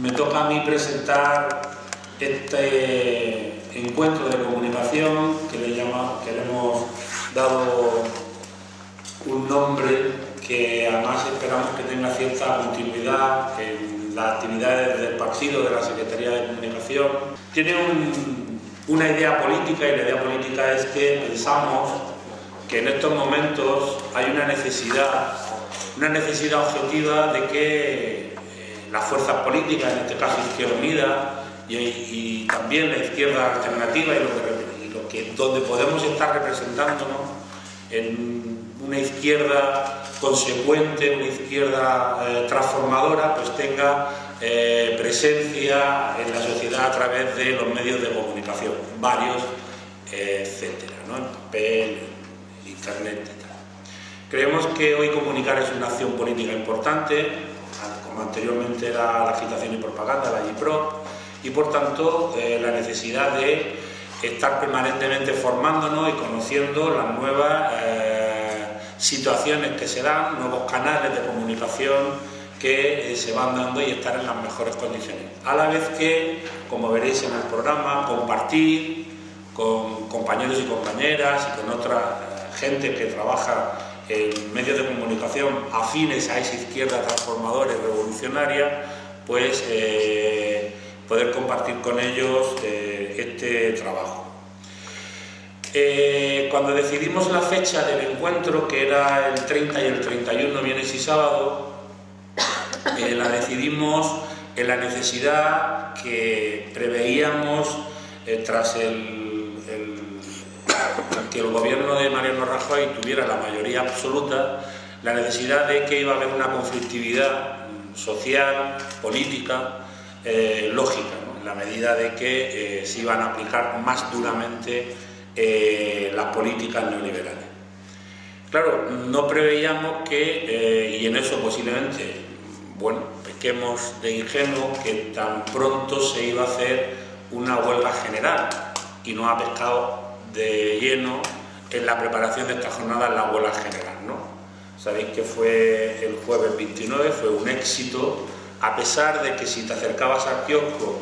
me toca a mí presentar este encuentro de comunicación que le, hemos dado un nombre que además esperamos que tenga cierta continuidad en las actividades del partido, de la Secretaría de Comunicación. Tiene una idea política y la idea política es que pensamos que en estos momentos hay una necesidad, una necesidad objetiva de que las fuerzas políticas, en este caso Izquierda Unida, y, también la izquierda alternativa y lo que, donde podemos estar representándonos en una izquierda consecuente, una izquierda eh, transformadora, pues tenga eh, presencia en la sociedad a través de los medios de comunicación, varios, etcétera, ¿no? en papel, internet y tal. Creemos que hoy comunicar es una acción política importante, como anteriormente era la agitación y propaganda, la GIPRO, y por tanto eh, la necesidad de estar permanentemente formándonos y conociendo las nuevas eh, situaciones que se dan, nuevos canales de comunicación que eh, se van dando y estar en las mejores condiciones. A la vez que, como veréis en el programa, compartir con compañeros y compañeras y con otra gente que trabaja en medios de comunicación afines a esa izquierda transformadora y revolucionaria, pues poder compartir con ellos eh, este trabajo. Eh, cuando decidimos la fecha del encuentro, que era el 30 y el 31, viernes y sábado, eh, la decidimos en la necesidad que preveíamos tras el, que el gobierno de Mariano Rajoy tuviera la mayoría absoluta, la necesidad de que iba a haber una conflictividad social, política, eh, lógica, en la medida de que eh, se iban a aplicar más duramente eh, las políticas neoliberales. Claro, no preveíamos que, y en eso posiblemente, bueno, pequemos de ingenuo, que tan pronto se iba a hacer una huelga general y no ha pescado de lleno en la preparación de esta jornada la huelga general, ¿no? Sabéis que fue el jueves 29, fue un éxito a pesar de que si te acercabas al kiosco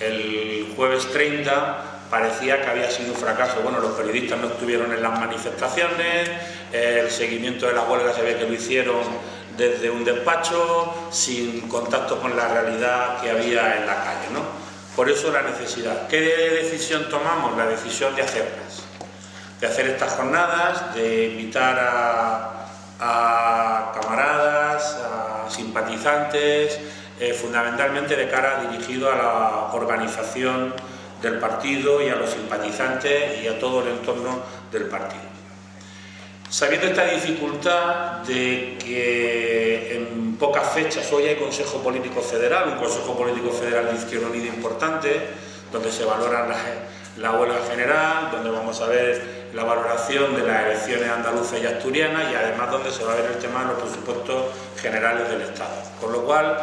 el jueves 30 parecía que había sido un fracaso. Bueno, los periodistas no estuvieron en las manifestaciones, el seguimiento de la huelga se ve que lo hicieron desde un despacho, sin contacto con la realidad que había en la calle. ¿no? Por eso la necesidad. ¿Qué decisión tomamos? La decisión de hacerlas, de hacer estas jornadas, de invitar a, camaradas, a simpatizantes, eh, fundamentalmente de cara dirigido a la organización del partido y a los simpatizantes y a todo el entorno del partido. Sabiendo esta dificultad de que en pocas fechas hoy hay Consejo Político Federal, un Consejo Político Federal de Izquierda Unida importante, donde se valoran la, la huelga general, donde vamos a ver la valoración de las elecciones andaluzas y asturianas y además donde se va a ver el tema de los presupuestos generales del Estado. Con lo cual,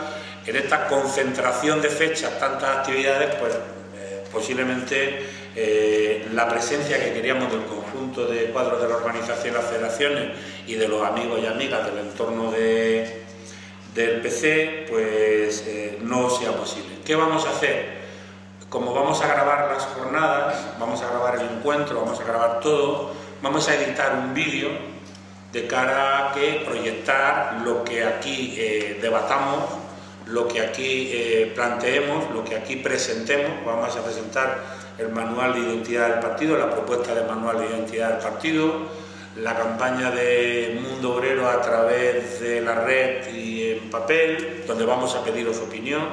en esta concentración de fechas, tantas actividades, pues eh, posiblemente eh, la presencia que queríamos del conjunto de cuadros de la organización, las federaciones y de los amigos y amigas del entorno del PC, pues eh, no sea posible. ¿Qué vamos a hacer? Como vamos a grabar las jornadas, vamos a grabar el encuentro, vamos a grabar todo, vamos a editar un vídeo de cara a que proyectar lo que aquí debatamos lo que aquí eh, planteemos, lo que aquí presentemos, vamos a presentar el manual de identidad del partido, la propuesta de manual de identidad del partido, la campaña de Mundo Obrero a través de la red y en papel, donde vamos a pediros opinión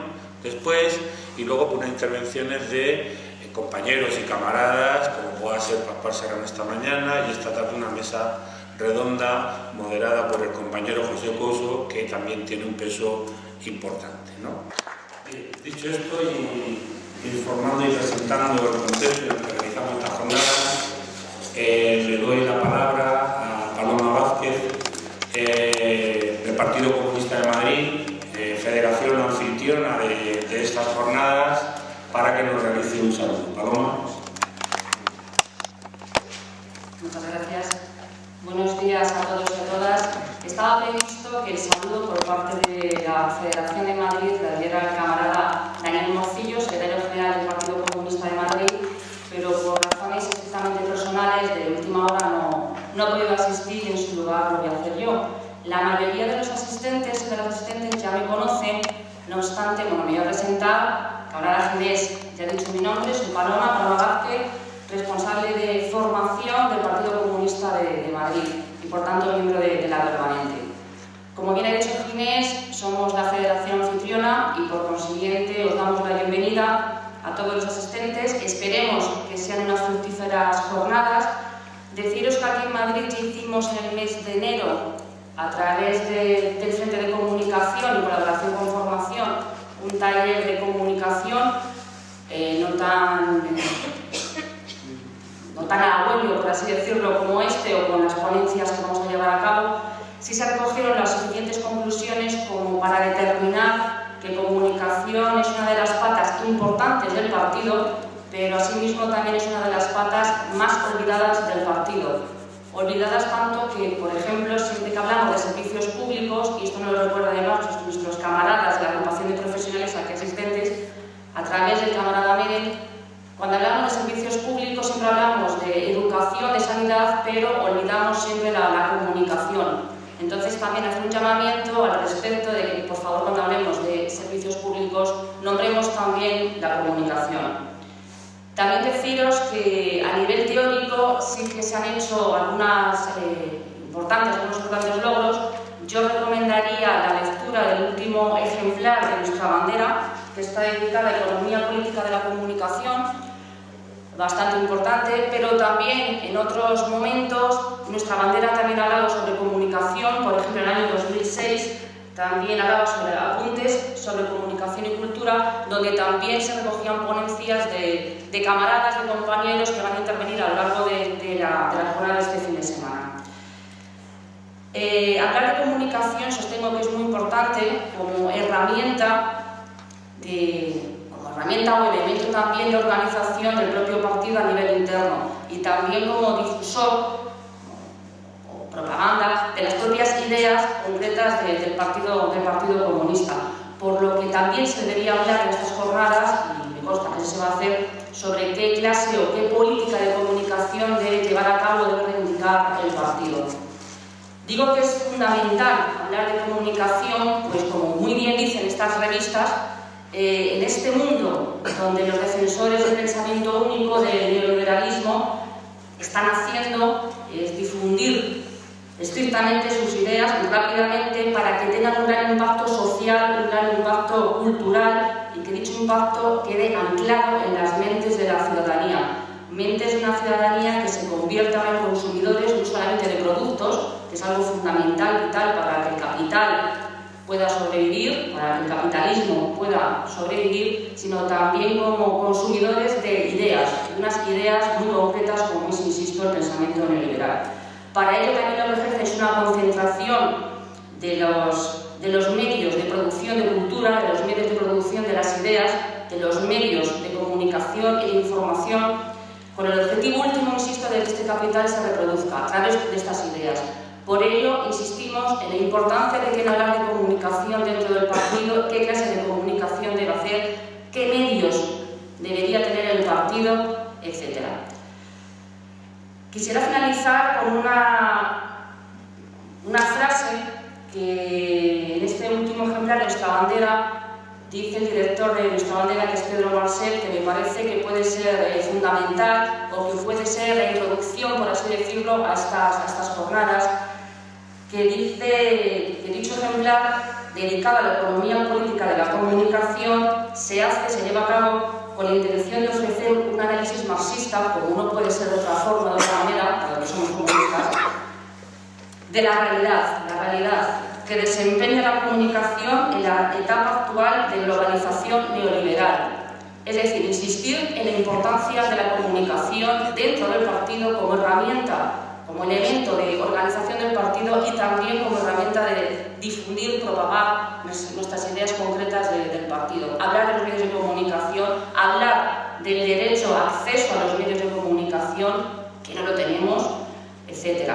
después, y luego unas intervenciones de compañeros y camaradas, como pueda ser Pascual Serrano esta mañana y esta tarde una mesa redonda moderada por el compañero José Coso, que también tiene un peso importante. ¿no? Dicho esto y informando y presentando el contexto en el que realizamos esta jornada, eh, le doy la palabra a Paloma Vázquez eh, del Partido Comunista de Madrid, eh, Federación Anfitriona de, de estas jornadas, para que nos realice un saludo. Paloma. Muchas gracias. Buenos días a todos y a todas. Estaba previsto visto que el saludo por parte de la Federación de Madrid la diera el camarada Daniel Morcillo, secretario general del Partido Comunista de Madrid, pero por razones estrictamente personales de última hora no, no he podido asistir y en su lugar lo voy a hacer yo. La mayoría de los asistentes y de las asistentes ya me conocen, no obstante, bueno, me voy a presentar, camarada Ginés, ya he dicho mi nombre, soy Paloma, Paloma Vázquez, responsable de formación del Partido Comunista de, de Madrid y por tanto miembro de, de la permanente. Como bien ha dicho Ginés, somos la federación anfitriona y por consiguiente os damos la bienvenida a todos los asistentes. Esperemos que sean unas fructíferas jornadas. Deciros que aquí en Madrid hicimos en el mes de enero a través de, del Frente de Comunicación y colaboración con formación, un taller de comunicación eh, no tan no tan abuelo, por así decirlo, como este o con las ponencias que vamos a llevar a cabo, sí se recogieron las suficientes conclusiones como para determinar que comunicación es una de las patas importantes del partido, pero asimismo también es una de las patas más olvidadas del partido olvidadas tanto que, por ejemplo, siempre que hablamos de servicios públicos, y esto nos lo recuerda además nuestros camaradas de la agrupación de profesionales aquí asistentes, a través del camarada Meren, cuando hablamos de servicios públicos siempre hablamos de educación, de sanidad, pero olvidamos siempre la comunicación. Entonces también hacer un llamamiento al respecto de que, por favor, cuando hablemos de servicios públicos, nombremos también la comunicación. También deciros que a nivel teórico sí que se han hecho algunas eh, importantes, algunos importantes logros. Yo recomendaría la lectura del último ejemplar de nuestra bandera, que está dedicada a Economía Política de la Comunicación, bastante importante, pero también en otros momentos nuestra bandera también ha hablado sobre comunicación, por ejemplo en el año 2006 también hablaba sobre apuntes sobre comunicación y cultura, donde también se recogían ponencias de, de camaradas, de compañeros que van a intervenir a lo largo de, de, la, de la, jornada de este fin de semana. Eh, hablar de comunicación sostengo que es muy importante como herramienta, de, herramienta o elemento también de organización del propio partido a nivel interno y también como difusor propaganda, de las propias ideas concretas de, del, partido, del Partido Comunista. Por lo que también se debería hablar en estas jornadas, y me consta que se va a hacer, sobre qué clase o qué política de comunicación debe llevar a cabo, debe reivindicar el partido. Digo que es fundamental hablar de comunicación, pues como muy bien dicen estas revistas, eh, en este mundo donde los defensores del pensamiento único del neoliberalismo están haciendo es difundir estrictamente sus ideas rápidamente para que tengan un gran impacto social, un gran impacto cultural y que dicho impacto quede anclado en las mentes de la ciudadanía. Mentes de una ciudadanía que se convierta en consumidores no solamente de productos, que es algo fundamental, vital para que el capital pueda sobrevivir, para que el capitalismo pueda sobrevivir, sino también como consumidores de ideas, unas ideas muy concretas como es, insisto, el pensamiento neoliberal. Para ello también lo que ejerce es una concentración de los, de los medios de producción de cultura, de los medios de producción de las ideas, de los medios de comunicación de información, con el objetivo último, insisto, de que este capital se reproduzca a través de estas ideas. Por ello, insistimos en la importancia de que hablar de comunicación dentro del partido, qué clase de comunicación debe hacer, qué medios debería tener el partido, etcétera. Quisiera finalizar con una, una frase que en este último ejemplar de nuestra bandera dice el director de nuestra bandera, que es Pedro Marcel, que me parece que puede ser eh, fundamental o que puede ser la introducción, por así decirlo, a estas, a estas jornadas, que dice que dicho ejemplar, dedicado a la economía política de la comunicación, se hace, se lleva a cabo con la intención de ofrecer un análisis marxista, como no puede ser de otra forma, de otra manera, para que somos comunistas, de la realidad, la realidad que desempeña la comunicación en la etapa actual de globalización neoliberal. Es decir, insistir en la importancia de la comunicación dentro del partido como herramienta, como elemento de organización del y también como herramienta de difundir, propagar nuestras ideas concretas de, del partido. Hablar de los medios de comunicación, hablar del derecho a acceso a los medios de comunicación, que no lo tenemos, etc.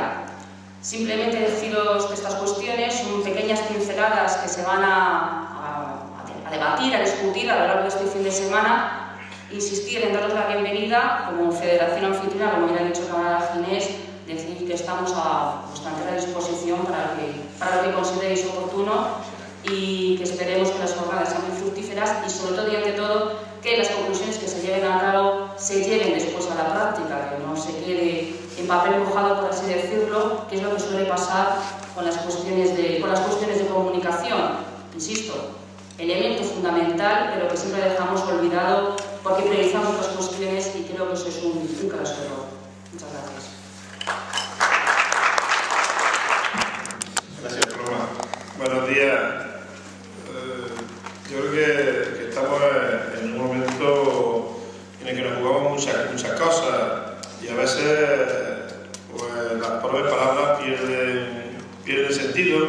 Simplemente deciros estas cuestiones son pequeñas pinceladas que se van a, a, debatir, a discutir a lo largo de este fin de semana. Insistir en daros la bienvenida como Federación Anfitriona, como ya ha dicho Cámara Ginés, decir que estamos a vuestra entera disposición para, que, para lo que consideréis oportuno y que esperemos que las jornadas sean muy fructíferas y sobre todo y ante todo que las conclusiones que se lleven a cabo se lleven después a la práctica, que no se quede en papel mojado, por así decirlo, que es lo que suele pasar con las cuestiones de, con las cuestiones de comunicación. Insisto, elemento fundamental, pero que siempre dejamos olvidado porque priorizamos otras cuestiones y creo que eso es un, un error. Muchas. Gracias, Días yo creo que, estamos en un momento en el que nos jugamos muchas, cosas y a veces pues, las propias palabras pierden, pierden sentido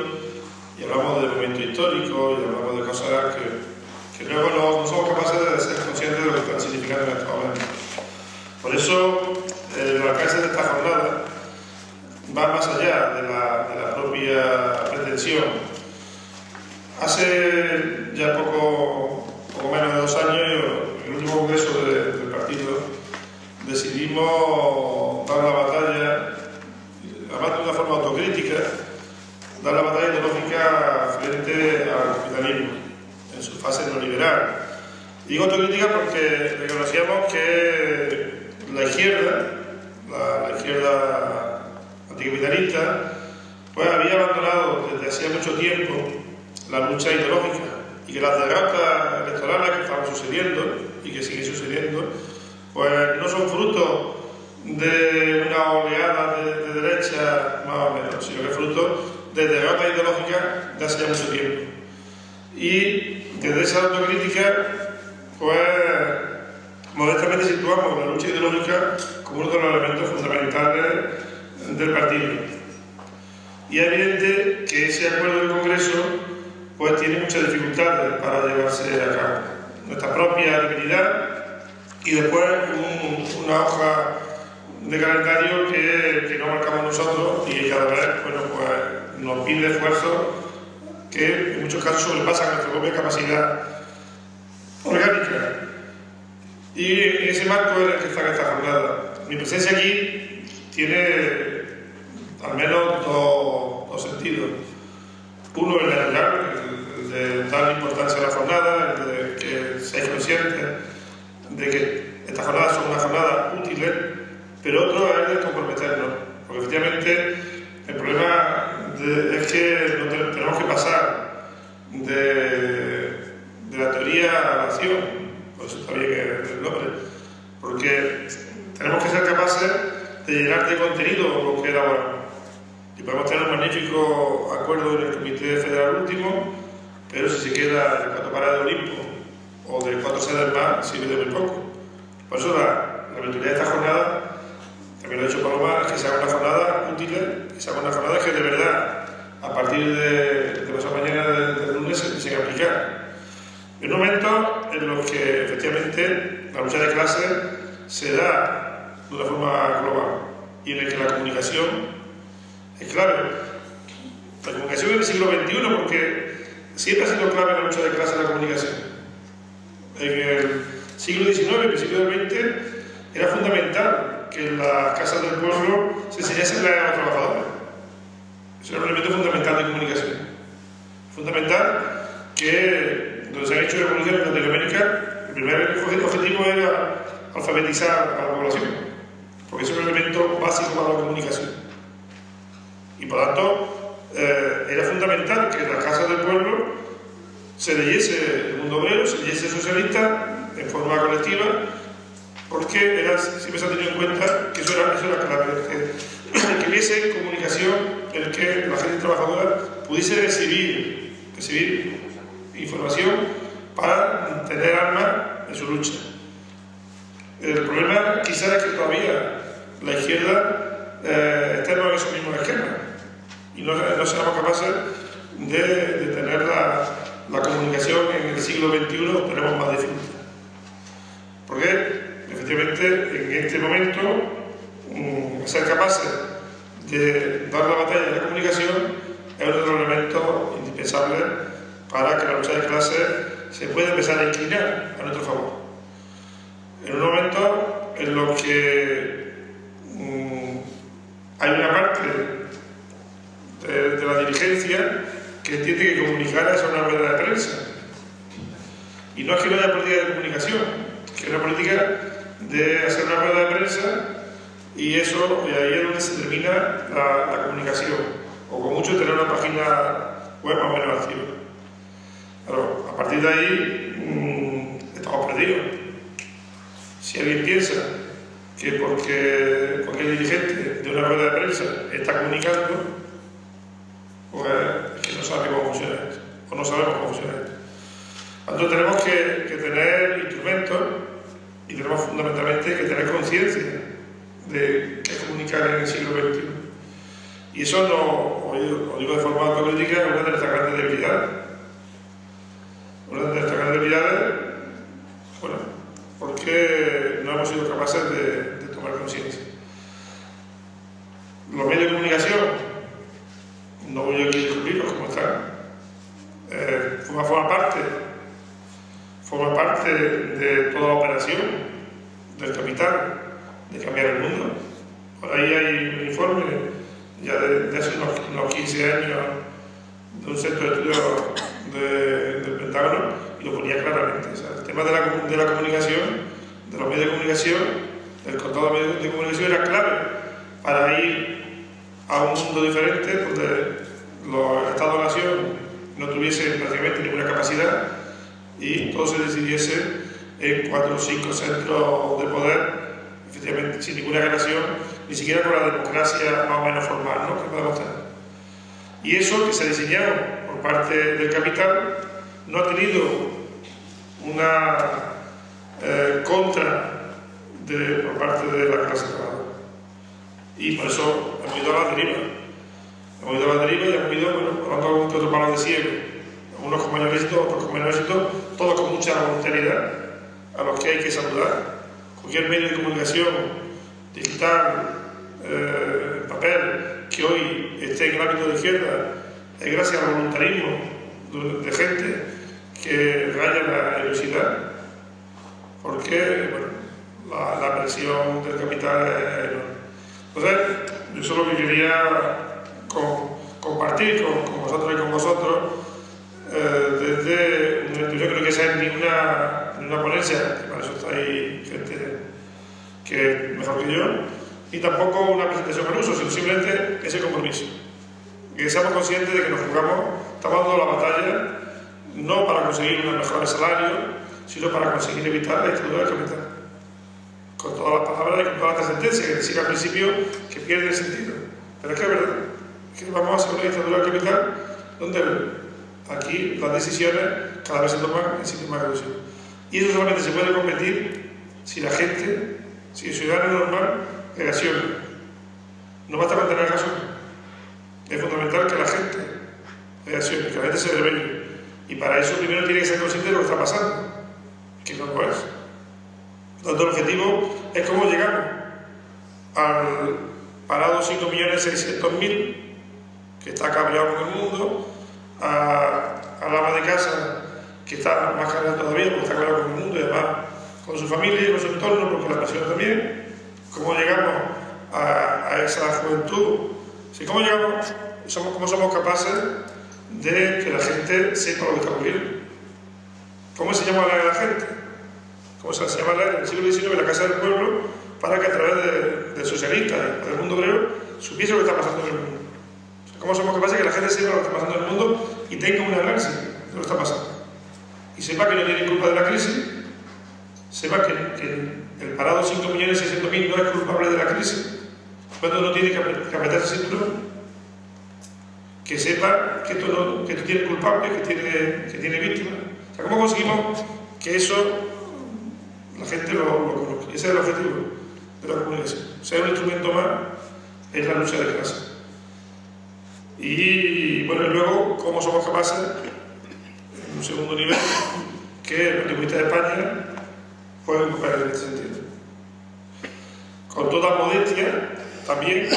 y hablamos de momento histórico y hablamos de cosas que, que luego no, somos capaces de ser conscientes de lo que están significando en estos momentos. Por eso, el alcance de esta jornada va más allá de la, de la propia pretensión Hace ya poco, poco menos de dos años, en el último congreso del partido, decidimos dar la batalla, además de una forma autocrítica, dar la batalla ideológica frente al capitalismo en su fase neoliberal. Digo autocrítica porque reconocíamos que la izquierda, la, la izquierda anticapitalista, pues había abandonado desde hacía mucho tiempo la lucha ideológica y que las derrotas electorales que estaban sucediendo y que siguen sucediendo, pues no son fruto de una oleada de, derecha más o menos, sino que fruto de derrotas ideológicas de hace mucho tiempo. Y desde esa autocrítica, pues modestamente situamos la lucha ideológica como uno de los elementos fundamentales del partido. Y es evidente que ese acuerdo del Congreso pues tiene muchas dificultades para llevarse a cabo. Nuestra propia debilidad y después una hoja de calendario que, no marcamos nosotros y cada vez bueno, pues, nos pide esfuerzos que en muchos casos sobrepasan nuestra propia capacidad orgánica. Y en ese marco es el que está esta jornada. Mi presencia aquí tiene al menos dos, dos sentidos. Uno es la de dar importancia a la jornada, de que seáis conscientes de que estas jornadas son una jornada útiles, pero otro es de comprometernos, porque efectivamente el problema es que tenemos que pasar de, la teoría a la acción, por eso está bien el nombre, porque tenemos que ser capaces de llenar de contenido lo que elaboramos. Y podemos tener un magnífico acuerdo en el Comité Federal último, pero si se queda el cuatro paradas de Olimpo o de cuatro sedes más, sirve de muy poco. Por eso la, la de esta jornada, también lo ha dicho Paloma, es que sea una jornada útil, que sea una jornada que de verdad, a partir de, de pasado mañana del lunes, se empiece a aplicar. En un momento en los que efectivamente la lucha de clases se da de una forma global y en el que la comunicación es clave. La comunicación en el siglo XXI porque siempre ha sido clave la lucha de clase de la comunicación. En el siglo XIX, principio XX, era fundamental que en las casas del pueblo se enseñase a los trabajadores. Eso era un elemento fundamental de comunicación. Fundamental que, donde se han hecho revoluciones en Latinoamérica, el primer objetivo era alfabetizar a la población, porque es un elemento básico para la comunicación. Y por tanto, eh, era fundamental que en las casas del pueblo se leyese el mundo obrero, se leyese socialista en forma colectiva, porque era, siempre se ha tenido en cuenta que eso era, eso era clave, que, que hubiese comunicación, el que la gente trabajadora pudiese recibir, recibir información para tener armas en su lucha. El problema quizás es que todavía la izquierda eh, está en esos mismos esquemas y no, no seamos capaces de, de tener la, comunicación en el siglo XXI, tenemos más dificultad. Porque efectivamente en este momento mm, ser capaces de dar la batalla de la comunicación es otro elemento indispensable para que la lucha de clases se pueda empezar a inclinar a nuestro favor. En un momento en lo que mm, hay una parte de, la dirigencia que entiende que comunicar es una rueda de prensa. Y no es que no haya política de comunicación, que es una política de hacer una rueda de prensa y eso, ahí es donde se termina la, comunicación, o con mucho tener una página web más o menos activa. A partir de ahí mm, estamos perdidos. Si alguien piensa que porque cualquier dirigente de una rueda de prensa está comunicando, pues es que no sabe cómo funciona esto, o no sabemos cómo funciona esto. Entonces tenemos que, que tener instrumentos y tenemos fundamentalmente que tener conciencia de qué comunicar en el siglo XXI. Y eso no, lo digo de forma autocrítica, es una de nuestras grandes debilidades. Una de nuestras grandes debilidades, bueno, porque no hemos sido capaces de, tomar conciencia. Los medios de comunicación, no voy aquí a descubrirlos como están, eh, forma parte forma parte de toda la operación del capital de cambiar el mundo. Por ahí hay un informe ya de, hace unos, 15 años de un centro de estudios del Pentágono y lo ponía claramente. el tema de la, de la comunicación, de los medios de comunicación, del contado de medios de comunicación era clave para ir a un mundo diferente donde los Estados-nación no tuviesen prácticamente ninguna capacidad y todo se decidiese en cuatro o cinco centros de poder, efectivamente sin ninguna relación, ni siquiera con la democracia más o menos formal ¿no? que podemos tener. Y eso que se ha diseñado por parte del capital no ha tenido una eh, contra de, por parte de la clase trabajadora. Y por eso hemos ido a la deriva. Hemos ido a la deriva y hemos ido, bueno, hablando con otro palo de ciego unos con otros con menor éxito, todos con mucha voluntariedad, a los que hay que saludar. Cualquier medio de comunicación digital, eh, papel, que hoy esté en el ámbito de izquierda, es gracias al voluntarismo de, gente que raya la velocidad, porque la, presión del capital es enorme. Entonces, yo solo que quería compartir con vosotros y con vosotros eh, desde yo creo que esa es ni una, una ponencia, que para eso está ahí gente que mejor que yo, y tampoco una presentación al uso, sino simplemente ese compromiso. Que seamos conscientes de que nos jugamos, estamos dando la batalla no para conseguir un mejor salario, sino para conseguir evitar la dictadura del capital. Con todas las palabras y con todas las sentencias que decía al principio que pierde el sentido. Pero es que es verdad, que vamos a hacer una dictadura del capital donde Aquí las decisiones cada vez se toman en sitios más reducidos. Y eso solamente se puede competir si la gente, si el ciudadano normal reacciona. No basta con tener razón. Es fundamental que la gente reaccione, que la gente se revele. Y para eso primero tiene que ser consciente de lo que está pasando, que no lo es. Tanto, el objetivo es cómo llegamos al parado 5.600.000 que está cabreado con el mundo, a, la ama de casa, que está más cara todavía, porque está claro con el mundo y además con su familia y con su entorno, porque la pasión también, cómo llegamos a, esa juventud, ¿Sí? ¿Cómo, llegamos, somos, cómo somos capaces de que la gente sepa lo que está ocurriendo. ¿Cómo se llama la, gente? ¿Cómo se, llama la, en el siglo XIX la Casa del Pueblo? Para que a través del de socialista, del mundo griego, supiese lo que está pasando en el mundo. ¿Cómo somos capaces de que la gente sepa lo que está pasando en el mundo y tenga un análisis de lo que está pasando? Y sepa que no tiene culpa de la crisis, sepa que, el parado 5.600.000 no es culpable de la crisis, cuando no tiene que, apretarse el cinturón, que sepa que esto, no, que tiene culpable, que tiene, que tiene víctima. O ¿cómo conseguimos que eso la gente lo, lo conozca? Ese es el objetivo de la comunicación. Sea un instrumento más en la lucha de clases. Y bueno, luego, ¿cómo somos capaces, en un segundo nivel, que los lingüistas de España pueden cooperar en este sentido? Con toda modestia, también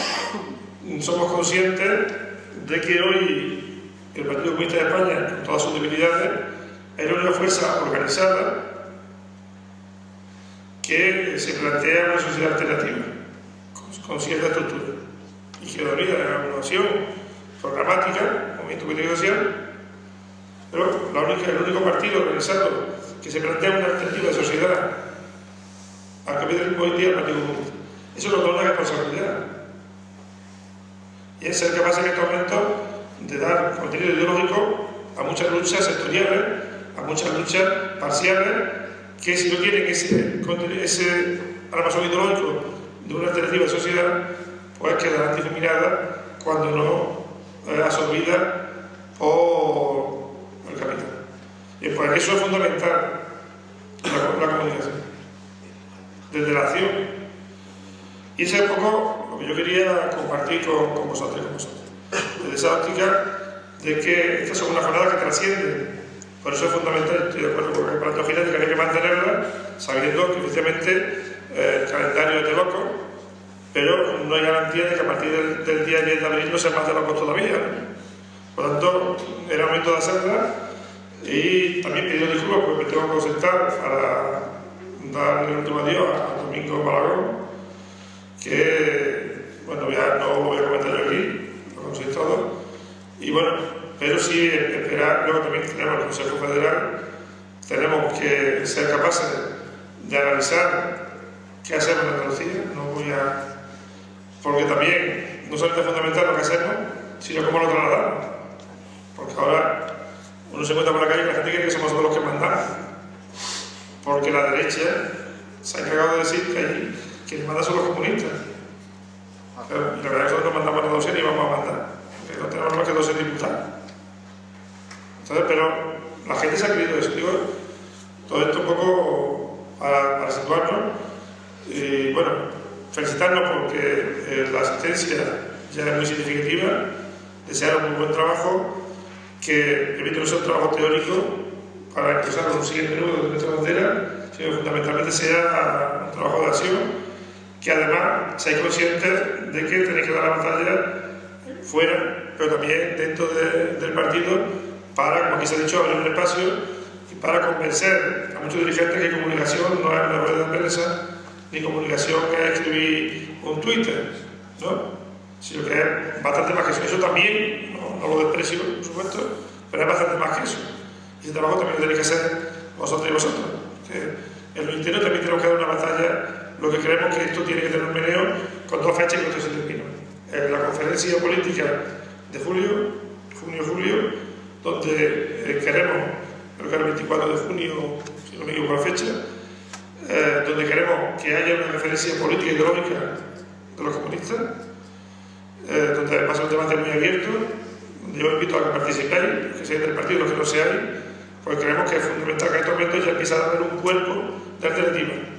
somos conscientes de que hoy el Partido Comunista de España, con todas sus debilidades, es la única fuerza organizada que se plantea una sociedad alternativa, con, cierta estructura. Unida, de renovación programática, movimiento político social, pero la única, el único partido organizado que se plantea una alternativa de sociedad al capitalismo hoy día el Partido Comunista. Eso nos da una responsabilidad. Y es ser capaz en este momento de dar contenido ideológico a muchas luchas sectoriales, a muchas luchas parciales, que si no tienen ese, ese armazón ideológico de una alternativa de sociedad, pues quedarán difuminadas cuando no eh, absorbidas por el capital. Y pues eso es fundamental, la, la comunicación, desde la acción. Y ese es un poco lo que yo quería compartir con, con vosotros y con vosotros desde esa óptica de que esta es una jornada que trasciende. Por eso es fundamental, estoy de acuerdo con el plan final, de que hay que mantenerla, sabiendo que oficialmente eh, el calendario es de loco, pero no hay garantía de que a partir del, día 10 de abril no sea más de locos todavía. Por lo tanto, era momento de hacerla y también pidió disculpas porque me tengo que concentrar para dar el último adiós a Domingo Malagón, que, bueno, ya no lo voy a comentar yo aquí, todo. Y bueno, pero sí esperar, luego también tenemos el Consejo Federal, tenemos que ser capaces de analizar qué hacemos en Andalucía, no voy a... Porque también no solamente es fundamental lo que hacemos, sino cómo lo trasladamos. Porque ahora uno se encuentra por la calle y la gente quiere que somos todos los que mandamos. Porque la derecha se ha encargado de decir que hay, quienes mandan son los comunistas la verdad es que nosotros mandamos a dos y vamos a mandar, porque no tenemos más que dos diputados. Entonces, pero la gente se ha querido eso. Todo esto un poco para, situarnos. Y bueno, felicitarnos porque eh, la asistencia ya es muy significativa, desear un muy buen trabajo, que evite no sea un trabajo teórico para con un siguiente nudo de nuestra bandera, sino fundamentalmente sea un trabajo de acción que además seáis conscientes de que tenéis que dar la batalla fuera, pero también dentro del partido, para, como aquí se ha dicho, abrir un espacio y para convencer a muchos dirigentes que comunicación no es una rueda de prensa, ni comunicación es escribir un Twitter, ¿no? sino que es bastante más que eso. Eso también, no, lo desprecio, por supuesto, pero es bastante más que eso. Y ese trabajo también lo tenéis que hacer vosotros y vosotros. Que en lo interno también tenemos que dar una batalla lo que creemos que esto tiene que tener un meneo con dos fechas y con tres términos. En la conferencia política de julio, junio-julio, donde eh, queremos, creo que el 24 de junio, si no me equivoco la fecha, eh, donde queremos que haya una referencia política y ideológica de los comunistas, eh, donde va a ser un debate muy abierto, donde yo invito a que participéis, que seáis del partido, los que no seáis, porque creemos que es fundamental que en estos momentos ya empiece a dar un cuerpo de alternativa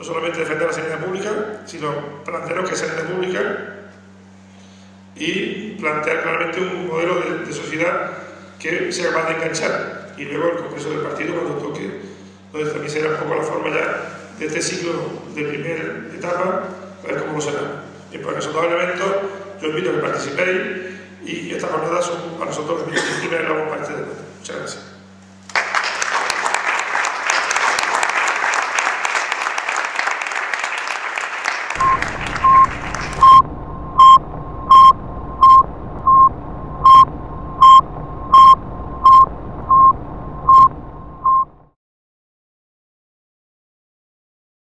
no solamente defender la sanidad pública, sino plantear que es sanidad pública y plantear claramente un modelo de, sociedad que sea capaz de enganchar. Y luego el Congreso del Partido, cuando toque, donde también será un poco la forma ya de este ciclo de primera etapa, a ver cómo lo será. Y por esos dos elementos, yo invito a que participéis y estas jornadas son para nosotros muy y parte de Muchas gracias.